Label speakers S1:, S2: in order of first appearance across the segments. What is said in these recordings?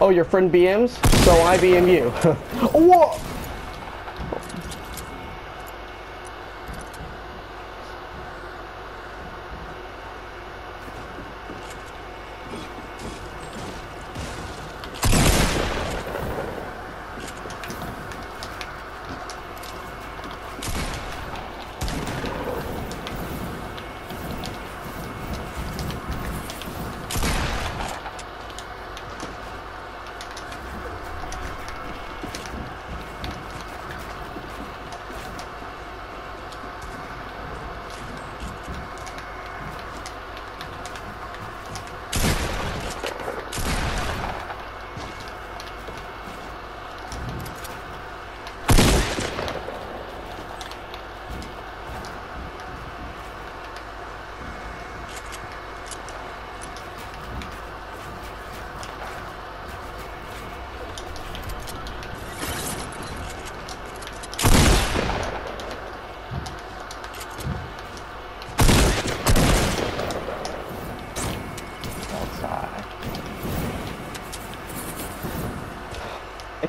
S1: Oh, your friend BMs? So I BM you.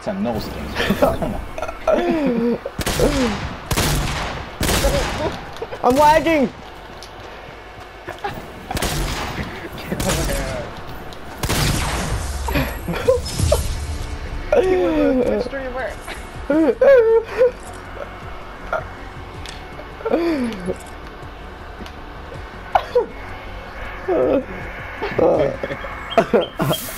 S2: It's a no space. Come on.
S1: I'm lagging!
S3: Streamer.